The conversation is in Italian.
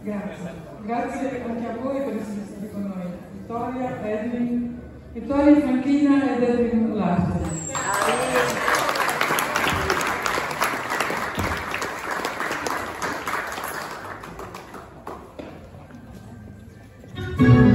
Grazie. Grazie anche a voi per essere stati con noi. Vittoria, Edwin, Vittoria Franchina ed Edwin Larte. Grazie.